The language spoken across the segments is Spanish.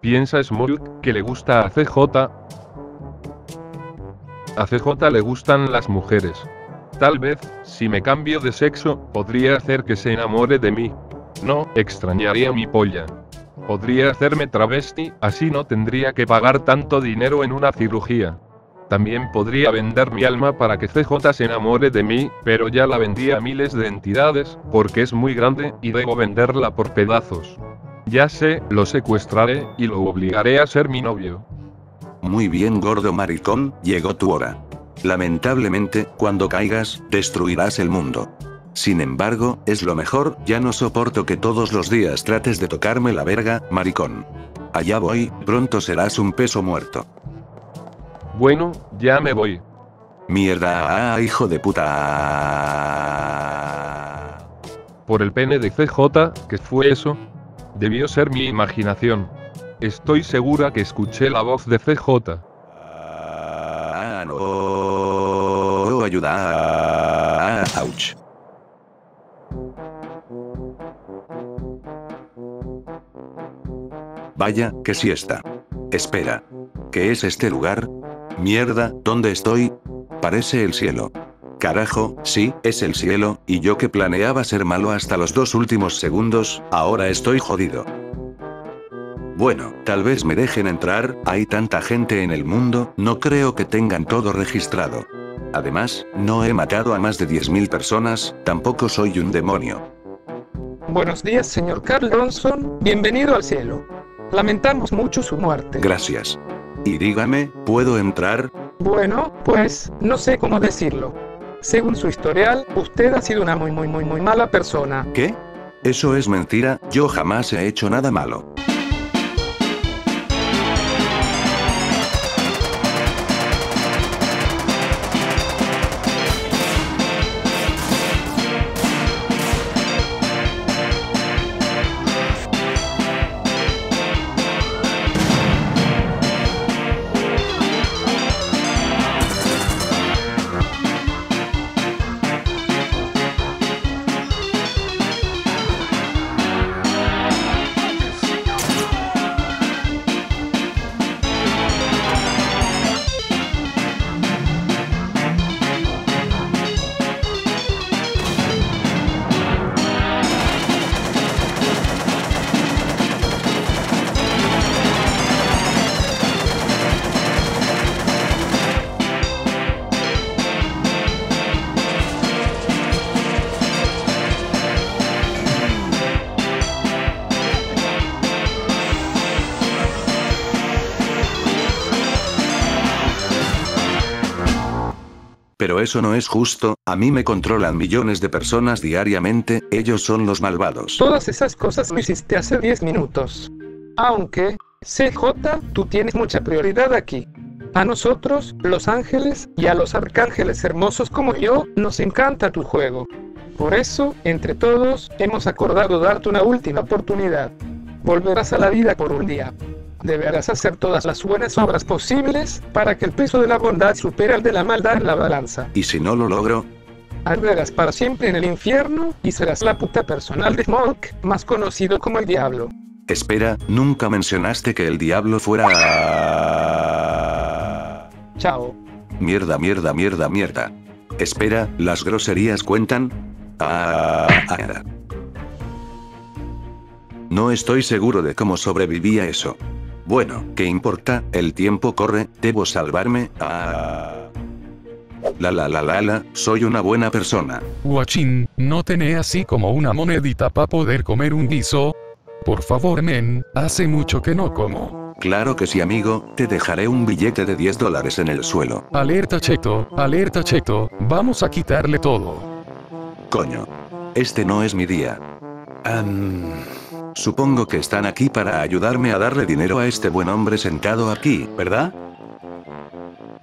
¿Piensa Smolk que le gusta a CJ? A CJ le gustan las mujeres. Tal vez, si me cambio de sexo, podría hacer que se enamore de mí. No, extrañaría mi polla. Podría hacerme travesti, así no tendría que pagar tanto dinero en una cirugía. También podría vender mi alma para que CJ se enamore de mí, pero ya la vendí a miles de entidades, porque es muy grande, y debo venderla por pedazos. Ya sé, lo secuestraré, y lo obligaré a ser mi novio. Muy bien gordo maricón, llegó tu hora. Lamentablemente, cuando caigas, destruirás el mundo. Sin embargo, es lo mejor, ya no soporto que todos los días trates de tocarme la verga, maricón. Allá voy, pronto serás un peso muerto. Bueno, ya me voy. Mierda, ah, hijo de puta. Por el pene de CJ, ¿qué fue eso? Debió ser mi imaginación. Estoy segura que escuché la voz de CJ. Ah, no. Ayuda. Ouch. Vaya, que siesta. Espera. ¿Qué es este lugar? Mierda, ¿dónde estoy? Parece el cielo. Carajo, sí, es el cielo, y yo que planeaba ser malo hasta los dos últimos segundos, ahora estoy jodido. Bueno, tal vez me dejen entrar, hay tanta gente en el mundo, no creo que tengan todo registrado. Además, no he matado a más de 10.000 personas, tampoco soy un demonio. Buenos días, señor Carl Johnson, bienvenido al cielo. Lamentamos mucho su muerte. Gracias. Y dígame, ¿puedo entrar? Bueno, pues, no sé cómo decirlo. Según su historial, usted ha sido una muy muy muy muy mala persona. ¿Qué? Eso es mentira, yo jamás he hecho nada malo. Pero eso no es justo, a mí me controlan millones de personas diariamente, ellos son los malvados. Todas esas cosas lo hiciste hace 10 minutos. Aunque, CJ, tú tienes mucha prioridad aquí. A nosotros, los ángeles, y a los arcángeles hermosos como yo, nos encanta tu juego. Por eso, entre todos, hemos acordado darte una última oportunidad. Volverás a la vida por un día. Deberás hacer todas las buenas obras posibles para que el peso de la bondad supere al de la maldad en la balanza. ¿Y si no lo logro? Arderás para siempre en el infierno y serás la puta personal de Smoke, más conocido como el diablo. Espera, nunca mencionaste que el diablo fuera... Chao. Mierda, mierda, mierda, mierda. Espera, ¿las groserías cuentan? Ah, ah. No estoy seguro de cómo sobrevivía eso. Bueno, ¿qué importa? El tiempo corre, debo salvarme. Ah. La la la la la, soy una buena persona. Guachín, ¿no tenés así como una monedita para poder comer un guiso? Por favor, men, hace mucho que no como. Claro que sí, amigo, te dejaré un billete de 10 dólares en el suelo. Alerta cheto, alerta cheto, vamos a quitarle todo. Coño. Este no es mi día. Am, supongo que están aquí para ayudarme a darle dinero a este buen hombre sentado aquí, ¿verdad?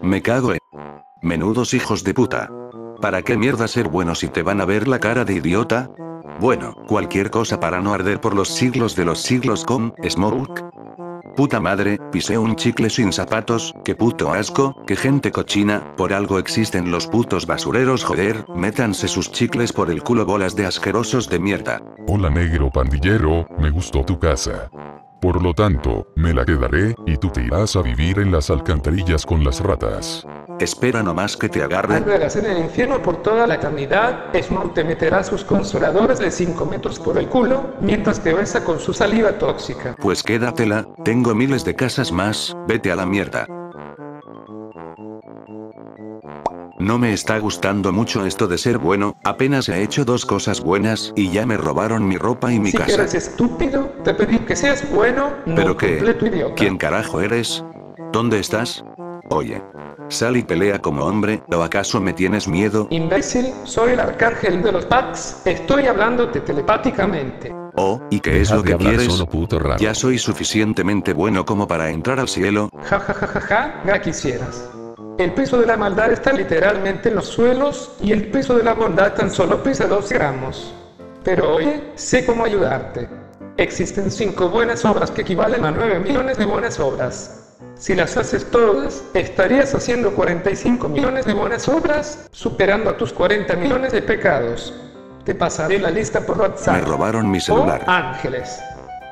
Me cago en... Menudos hijos de puta. ¿Para qué mierda ser bueno si te van a ver la cara de idiota? Bueno, cualquier cosa para no arder por los siglos de los siglos con Smoke. Puta madre, pisé un chicle sin zapatos, qué puto asco, qué gente cochina, por algo existen los putos basureros joder, métanse sus chicles por el culo bolas de asquerosos de mierda. Hola negro pandillero, me gustó tu casa. Por lo tanto, me la quedaré, y tú te irás a vivir en las alcantarillas con las ratas. Espera nomás que te agarre. Arderás en el infierno por toda la eternidad. Smoke te meterá sus consoladores de 5 metros por el culo, mientras te besa con su saliva tóxica. Pues quédatela, tengo miles de casas más, vete a la mierda. No me está gustando mucho esto de ser bueno, apenas he hecho dos cosas buenas y ya me robaron mi ropa y mi si casa. eres estúpido, te pedí que seas bueno, no ¿Pero qué? completo idiota. ¿Quién carajo eres? ¿Dónde estás? Oye. Sal y pelea como hombre, ¿o acaso me tienes miedo? Imbécil, soy el arcángel de los packs, estoy hablándote telepáticamente. ¿Oh, y qué es Deja lo que quieres? solo puto raro. Ya soy suficientemente bueno como para entrar al cielo. Ja ja ja ja ja, ya quisieras. El peso de la maldad está literalmente en los suelos y el peso de la bondad tan solo pesa 2 gramos. Pero oye, sé cómo ayudarte. Existen 5 buenas obras que equivalen a 9 millones de buenas obras. Si las haces todas, estarías haciendo 45 millones de buenas obras, superando a tus 40 millones de pecados. Te pasaré la lista por WhatsApp. Me robaron mi Oh, celular. ángeles.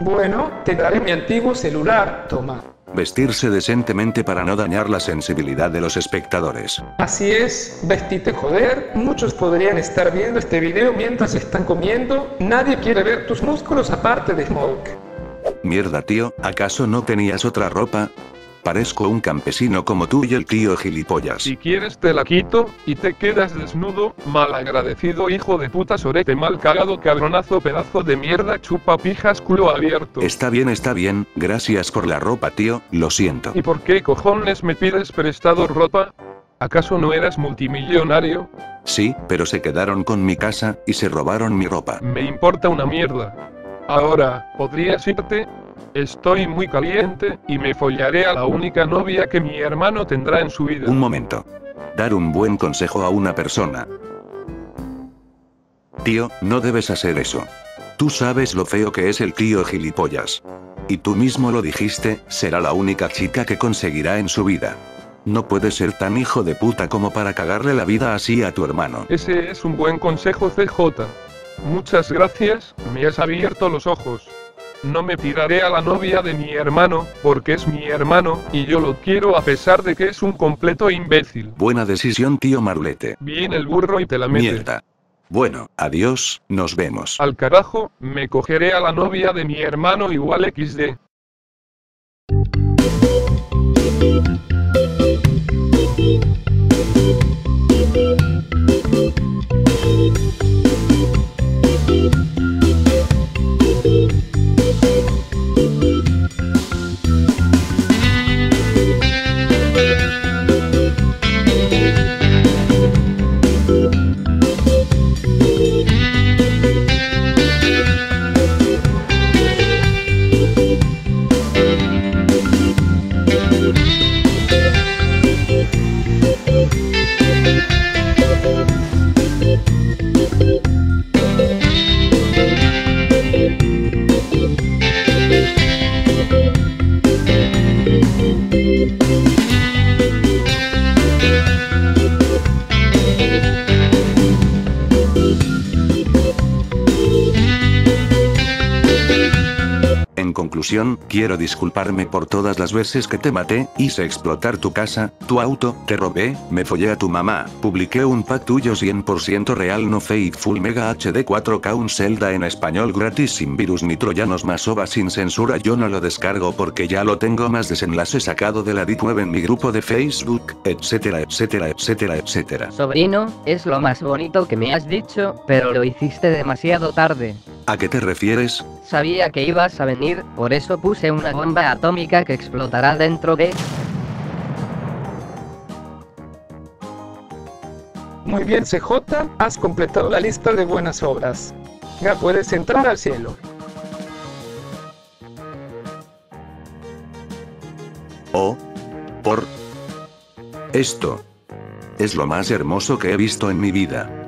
Bueno, te daré mi antiguo celular, toma. Vestirse decentemente para no dañar la sensibilidad de los espectadores. Así es, vestite joder, muchos podrían estar viendo este video mientras están comiendo, nadie quiere ver tus músculos aparte de Smoke. Mierda tío, ¿acaso no tenías otra ropa? Parezco un campesino como tú y el tío gilipollas. Si quieres te la quito, y te quedas desnudo, malagradecido hijo de puta sorete mal cagado cabronazo pedazo de mierda chupa pijas culo abierto. Está bien, está bien, gracias por la ropa tío, lo siento. ¿Y por qué cojones me pides prestado ropa? ¿Acaso no eras multimillonario? Sí, pero se quedaron con mi casa, y se robaron mi ropa. Me importa una mierda. Ahora, ¿podrías irte? Estoy muy caliente, y me follaré a la única novia que mi hermano tendrá en su vida. Un momento. Dar un buen consejo a una persona. Tío, no debes hacer eso. Tú sabes lo feo que es el tío gilipollas. Y tú mismo lo dijiste, será la única chica que conseguirá en su vida. No puedes ser tan hijo de puta como para cagarle la vida así a tu hermano. Ese es un buen consejo CJ. Muchas gracias, me has abierto los ojos. No me tiraré a la novia de mi hermano, porque es mi hermano, y yo lo quiero a pesar de que es un completo imbécil. Buena decisión tío Marulete. Viene el burro y te la mete. Mierda. Bueno, adiós, nos vemos. Al carajo, me cogeré a la novia de mi hermano igual XD. Quiero disculparme por todas las veces que te maté, hice explotar tu casa, tu auto, te robé, me follé a tu mamá, publiqué un pack tuyo 100% real no fake full mega HD 4K un Zelda en español gratis sin virus ni troyanos más OVA sin censura yo no lo descargo porque ya lo tengo más desenlace sacado de la Deep Web en mi grupo de Facebook, etcétera etcétera etcétera etcétera. Sobrino, es lo más bonito que me has dicho, pero lo hiciste demasiado tarde. ¿A qué te refieres? Sabía que ibas a venir, por eso puse una bomba atómica que explotará dentro de... Muy bien CJ, has completado la lista de buenas obras. Ya puedes entrar al cielo. Oh. Por. Esto. Es lo más hermoso que he visto en mi vida.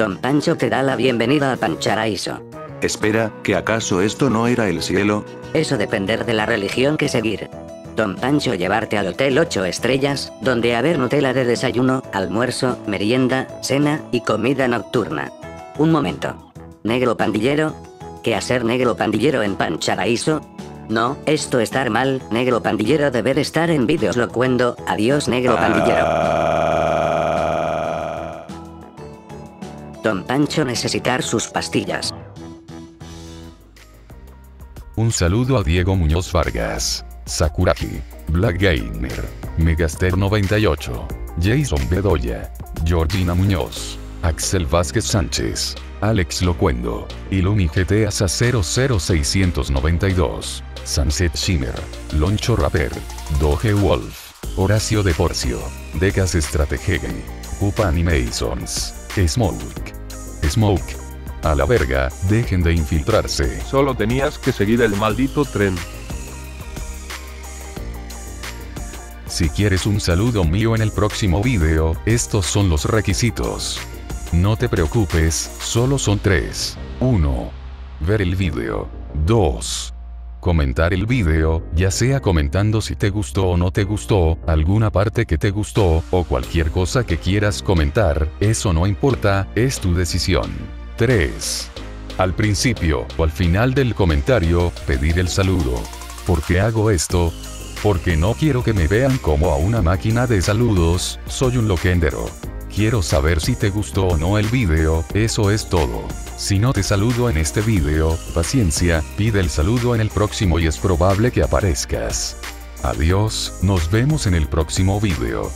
Don Pancho te da la bienvenida a Pancharaíso. Espera, ¿que acaso esto no era el cielo? Eso depender de la religión que seguir. Don Pancho llevarte al hotel 8 estrellas, donde haber Nutella de desayuno, almuerzo, merienda, cena y comida nocturna. Un momento. ¿Negro pandillero? ¿Qué hacer negro pandillero en Pancharaíso? No, esto estar mal, negro pandillero deber estar en vídeos locuendo, adiós negro pandillero. Pancho necesitar sus pastillas. Un saludo a Diego Muñoz Vargas, Sakuragi, Black Gamer, Megaster 98, Jason Bedoya, Georgina Muñoz, Axel Vázquez Sánchez, Alex Locuendo, Ilumi GTA 00692, Sunset Shimmer, Loncho Rapper, Doge Wolf, Horacio de Porcio, Degas Strategege, Pupa Animations, Smoke. Smoke. A la verga, dejen de infiltrarse. Solo tenías que seguir el maldito tren. Si quieres un saludo mío en el próximo video, estos son los requisitos. No te preocupes, solo son tres. 1. Ver el video. 2. Comentar el video, ya sea comentando si te gustó o no te gustó, alguna parte que te gustó, o cualquier cosa que quieras comentar, eso no importa, es tu decisión. 3. Al principio o al final del comentario, pedir el saludo. ¿Por qué hago esto? Porque no quiero que me vean como a una máquina de saludos, soy un loquendero. Quiero saber si te gustó o no el video, eso es todo. Si no te saludo en este video, paciencia, pide el saludo en el próximo y es probable que aparezcas. Adiós, nos vemos en el próximo video.